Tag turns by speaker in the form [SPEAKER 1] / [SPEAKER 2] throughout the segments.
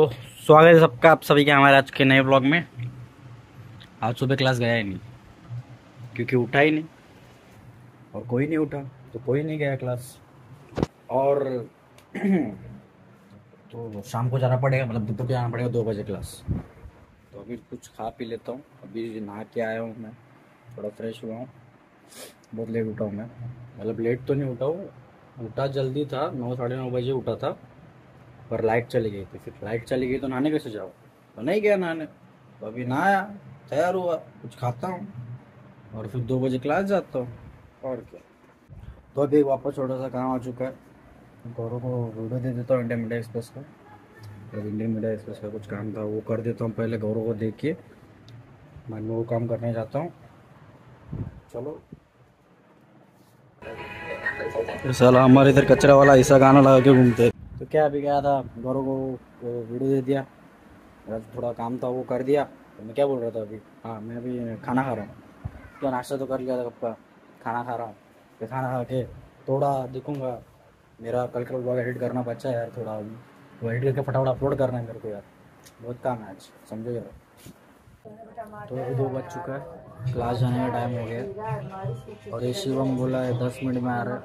[SPEAKER 1] तो स्वागत है सबका, आप सभी के हमारे आज के नए ब्लॉग में। आज सुबह क्लास गया ही नहीं, क्योंकि उठा ही नहीं। और कोई नहीं उठा तो कोई नहीं गया क्लास और तो शाम को जाना पड़ेगा मतलब दोपहर को जाना पड़ेगा दो बजे क्लास तो अभी कुछ खा पी लेता हूँ, अभी नहा के आया हूँ मैं, थोड़ा फ्रेश हुआ हूँ। बहुत लेट उठा हूँ मैं। मतलब लेट तो नहीं उठा हूँ, उठा जल्दी था, नौ साढ़े नौ बजे उठा था। पर लाइट चली गई थी फिर लाइट चली गई तो नहाने कैसे जाओ? तो नहीं गया नहाने। तो अभी नहाया, तैयार हुआ, कुछ खाता हूँ और फिर दो बजे क्लास जाता हूँ। और क्या। तो अभी वापस छोटा सा काम आ चुका है। गौरव को वीडियो दे देता हूँ इंडिया मीडिया एक्सप्रेस का। और इंडियन मीडिया एक्सप्रेस का कुछ काम था, वो कर देता हूँ पहले गौरव को देख के। मैं वो काम करने जाता हूँ। चलो। साला हमारे इधर कचरा वाला ऐसा गाना लगा के घूमते। तो क्या अभी गया था, गौरव को वीडियो दे दिया। थोड़ा काम था, वो कर दिया। तो मैं क्या बोल रहा था अभी? हाँ मैं अभी खाना खा रहा हूँ। क्या नाश्ता तो कर लिया था कब का खाना खा रहा हूँ। फिर खाना खा के थोड़ा देखूँगा। मेरा कल कल ब्लॉग एडिट करना बच्चा है यार थोड़ा अभी। वो एडिट करके फटाफट अपलोड करना है मेरे को यार। बहुत काम है आज, समझो? यार तो दो बज चुका है। क्लास जाने का टाइम हो गया। और ये शिवम बोला है, दस मिनट में आ रहा है।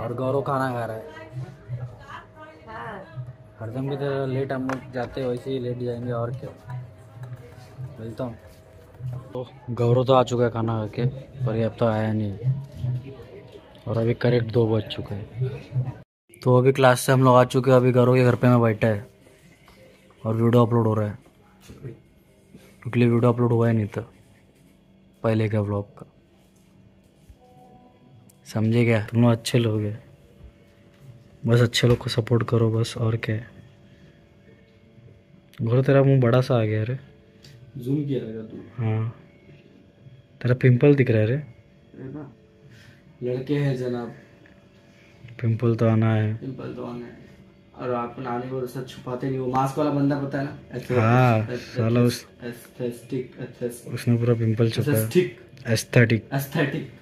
[SPEAKER 1] और गौरव खाना खा रहा है। हरदम की तरह लेट हम लोग जाते हैं, वैसे ही लेट जाएँगे, और क्या। मिलता हूँ। तो गौरव तो आ चुका है खाना खा के, पर अब तो आया नहीं। और अभी करेक्ट दो बज चुके हैं। तो अभी क्लास से हम लोग आ चुके हैं, अभी गौरव के घर पे मैं बैठा है। और वीडियो अपलोड हो रहा है। क्योंकि वीडियो अपलोड हुआ ही नहीं था पहले का ब्लॉग का। समझे क्या? तुम लोग अच्छे लोग हैं। बस अच्छे लोग को सपोर्ट करो बस और क्या है? घोर तेरा मुँह बड़ा सा आ गया रे।
[SPEAKER 2] जूम किया रहेगा तू?
[SPEAKER 1] हाँ। तेरा पिंपल दिख रहा है रे।
[SPEAKER 2] है लड़के हैं जनाब।
[SPEAKER 1] पिंपल तो आना है।
[SPEAKER 2] पिंपल तो आने और आप नानी को सच छुपाते नहीं वो मास्क वाला बंदा पता है ना?
[SPEAKER 1] हाँ, साला उस-
[SPEAKER 2] एस्थेटिक एस्थेटिक
[SPEAKER 1] उसने पूरा पिंपल छुपा है।
[SPEAKER 2] एस्थेटिक
[SPEAKER 1] एस्थेटिक
[SPEAKER 2] एस्थेटिक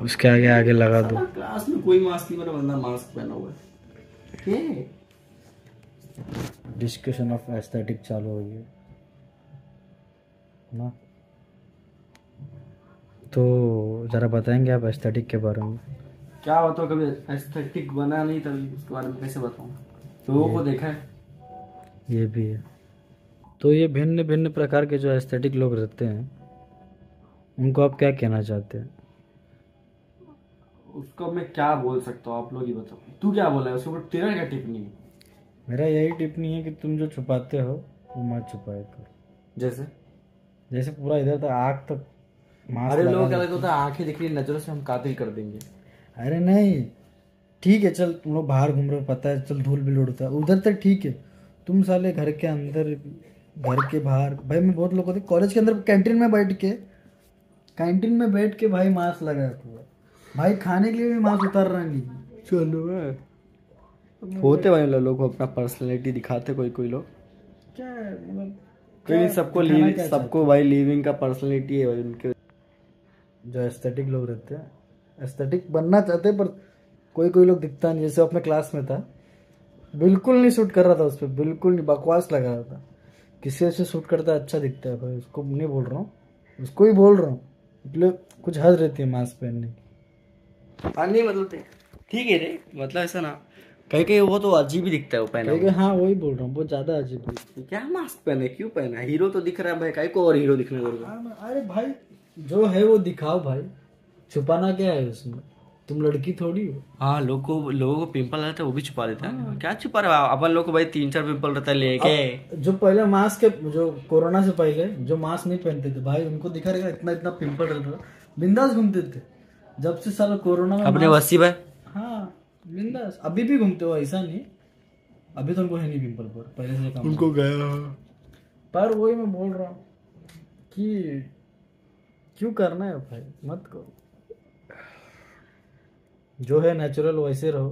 [SPEAKER 1] उसके आगे आगे लगा दो।
[SPEAKER 2] क्लास में कोई मास्क नहीं मेरा बंदा मास्क पहना हुआ है। ये।
[SPEAKER 1] डिस्कशन ऑफ़ एस्थेटिक चालू हो गई ना? तो ज़रा बताएँगे आप एस्थेटिक के बारे में?
[SPEAKER 2] क्या बताओ कभी एस्थेटिक बना नहीं तभी उसके बारे में कैसे बताऊँ? लोगों को देखा है?
[SPEAKER 1] ये भी है। तो ये भिन्न भिन्न प्रकार के जो एस्थेटिक लोग रहते हैं उनको आप क्या कहना चाहते हैं?
[SPEAKER 2] उसको मैं क्या बोल सकता हूँ? आप लोग ही बताओ। तू क्या बोला है? उसके ऊपर तेरा क्या टिप्पणी है?
[SPEAKER 1] मेरा यही टिप्पणी है कि तुम जो छुपाते हो वो मत छुपाए करो।
[SPEAKER 2] जैसे?
[SPEAKER 1] जैसे पूरा इधर तक आग तक
[SPEAKER 2] अरे
[SPEAKER 1] लोग
[SPEAKER 2] क्या लगता होता है। आँखें दिख रही नज़रों से हम कातिल कर देंगे।
[SPEAKER 1] अरे नहीं ठीक है चल तुम लोग बाहर घूम रहे हो पता है चल धूल भी उड़ता है। उधर तक ठीक है तुम साले घर के अंदर घर के बाहर भाई मैं बहुत लोग होते कॉलेज के अंदर कैंटीन में बैठ के कैंटीन में बैठ के भाई मास्क लगाया हुआ भाई खाने के लिए भी मास्क उतार रहा नहीं।
[SPEAKER 2] चलो होते भाई लोग अपना पर्सनैलिटी दिखाते कोई कोई लोग।
[SPEAKER 1] क्या मतलब
[SPEAKER 2] क्योंकि सबको सबको भाई लिविंग का पर्सनैलिटी है भाई उनके।
[SPEAKER 1] जो एस्थेटिक लोग रहते हैं एस्थेटिक बनना चाहते हैं पर कोई कोई लोग दिखता नहीं जैसे अपने क्लास में था। बिल्कुल नहीं सूट कर रहा था उस पर बिल्कुल नहीं बकवास लगा रहा था। किसी से सूट करता है अच्छा दिखता है भाई उसको नहीं बोल रहा हूँ। उसको ही बोल रहा हूँ। मतलब कुछ हद रहती है मास्क पहनने की।
[SPEAKER 2] हाँ नहीं मतलब ठीक है रे मतलब ऐसा ना कहीं कहीं वो तो अजीब ही दिखता है वो पहना
[SPEAKER 1] क्योंकि हाँ वही बोल रहा हूँ बहुत ज़्यादा अजीब है।
[SPEAKER 2] क्या मास्क पहने क्यों पहना? है हीरो तो दिख रहा है भाई कहीं को और हीरो दिखने को?
[SPEAKER 1] हाँ, अरे भाई जो है वो दिखाओ भाई। छुपाना क्या है उसमें? तुम लड़की थोड़ी हो।
[SPEAKER 2] हाँ लोगों को लोगों को पिंपल रहता है वो भी छुपा देता है। हाँ। क्या छुपा रहा है? अपन लोग को भाई तीन चार पिंपल रहता है लेके।
[SPEAKER 1] जो पहले मास्क के जो कोरोना से पहले जो मास्क नहीं पहनते थे भाई उनको दिखा रहेगा इतना इतना पिंपल रहता था। बिंदास घूमते थे। जब से साला कोरोना में
[SPEAKER 2] अपने वसी भाई।
[SPEAKER 1] हाँ बिंदास। अभी भी घूमते हो ऐसा नहीं। अभी तो उनको है नहीं पिंपल पर पहले से कम।
[SPEAKER 2] उनको गया।
[SPEAKER 1] पर वही मैं बोल रहा हूँ कि क्यों करना है भाई? मत करो। जो है नेचुरल वैसे रहो।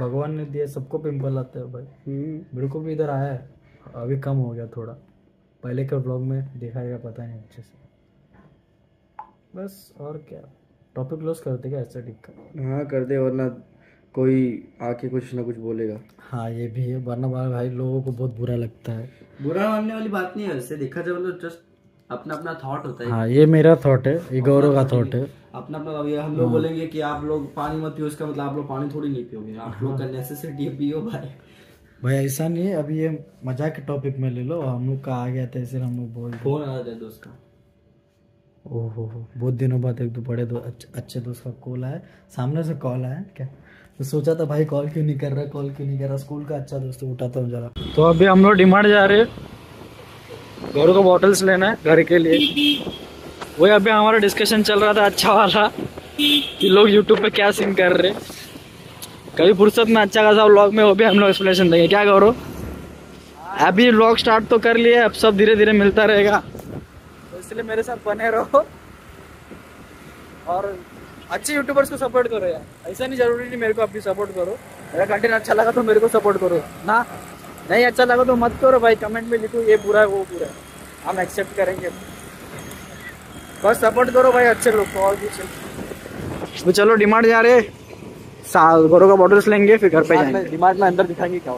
[SPEAKER 1] भगवान ने दिया सबको पिंपल आते हैं भाई। मेरे को भी इधर आया है। अभी कम हो गया थोड़ा। पहले के ब्लॉग में दिखाएगा पता नहीं अच्छे से। बस और क्या? टॉपिक क्लोज करते क्या एस्थेटिक का
[SPEAKER 2] हाँ कर दे वरना कोई आके कुछ ना कुछ बोलेगा।
[SPEAKER 1] हाँ ये भी है। वरना भाई भाई लोगों को बहुत बुरा लगता है।
[SPEAKER 2] बुरा मानने वाली बात नहीं है वैसे देखा जाए मतलब जस्ट अपना अपना थॉट होता है।
[SPEAKER 1] हाँ ये मेरा थॉट है। ये गौरव का थॉट है।
[SPEAKER 2] अपना अपना अभी हम लोग बोलेंगे कि आप लोग पानी मत पियो इसका मतलब आप लोग पानी थोड़ी नहीं पियोगे। आप लोग का नेसेसिटी है पियो भाई।
[SPEAKER 1] भाई ऐसा नहीं है अभी ये मज़ाक के टॉपिक में ले लो हम लोग का आ गया था इसलिए हम लोग बोल
[SPEAKER 2] फ़ोन आ जाए दोस्त का।
[SPEAKER 1] ओहो हो बहुत दिनों बाद एक दो बड़े दो अच्छे, अच्छे दोस्त का कॉल आया सामने से कॉल आया क्या? तो सोचा था भाई कॉल क्यों नहीं कर रहा कॉल क्यों नहीं कर रहा? स्कूल का अच्छा दोस्त उठाता हूँ जरा। तो अभी हम लोग डिमांड जा रहे हैं घरों को बॉटल्स लेना है घर के लिए। वही अभी हमारा डिस्कशन चल रहा था अच्छा वाला, कि लोग यूट्यूब पे क्या सीन कर रहे कभी फुर्सत में अच्छा खासा व्लॉग में वो भी हम लोग एक्सप्लेनेशन देंगे। क्या करो? अभी व्लॉग स्टार्ट तो कर लिए, अब सब धीरे धीरे मिलता रहेगा। तो इसलिए मेरे साथ बने रहो। और अच्छे यूट्यूबर्स को सपोर्ट करो यार। ऐसा नहीं ज़रूरी नहीं मेरे को अपनी सपोर्ट करो। मेरा कंटेंट अच्छा लगा तो मेरे को सपोर्ट करो। ना, नहीं अच्छा लगा तो मत करो भाई। कमेंट में लिखो, ये बुरा है, वो बुरा है। हम एक्सेप्ट करेंगे। बस सपोर्ट करो भाई अच्छे लोग को और कुछ। तो चलो डिमांड जा रहे साल गोरो का बॉटल्स लेंगे फिर घर पे जाएँगे।
[SPEAKER 2] दिमाग में अंदर दिखाएँगे क्या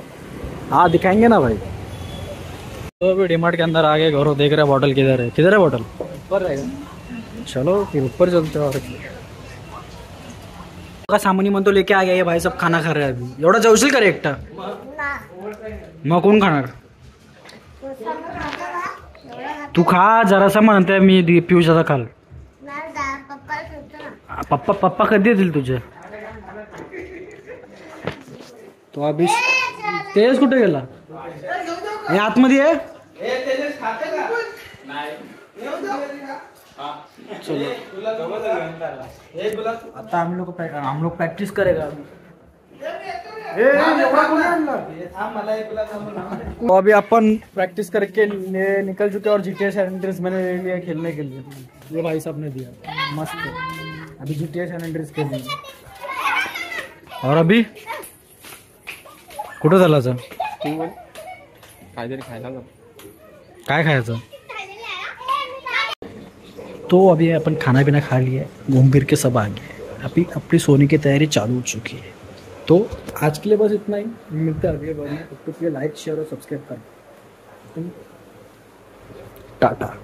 [SPEAKER 1] हाँ? दिखाएँगे ना भाई। तो अभी डिमार्ट के अंदर आ गए गौरव देख रहे बॉटल किधर है। किधर है बॉटल
[SPEAKER 2] ऊपर रहेगा।
[SPEAKER 1] चलो फिर ऊपर चलते हैं और का सामानी मन तो लेके आ गया ये भाई सब खाना खा रहे हैं अभी। एवढा जेवशील का एकटा मग कोण खाणार तू खा जरासा म्हणते मी दि- पियुषाचा खाल. पप्पा पप्पा कधी येतील तुझे? तो अभी तेज कुठे गेला? हे आतमध्ये आहे आता हम लोग हम लोग प्रॅक्टिस करेगा अभी तो अभी अपन प्रैक्टिस करके निकल चुके और जीटीए सैन एंड्रियस मैंने ले लिया खेलने के लिए। ये भाई साहब ने दिया। मस्त। है अभी जीटीए सैन एंड्रियस के लिए और अभी? कुठं चालायचं
[SPEAKER 2] काहीतरी खायला
[SPEAKER 1] काय खायचं? तो अभी अपन खाना पीना खा लिया घूम फिर के सब आ गए अभी अपनी सोने की तैयारी चालू हो चुकी है। तो आज के लिए बस इतना ही। मिलते हैं अगले बार में। तब तक के लिए लाइक शेयर और सब्सक्राइब करें। टाटा।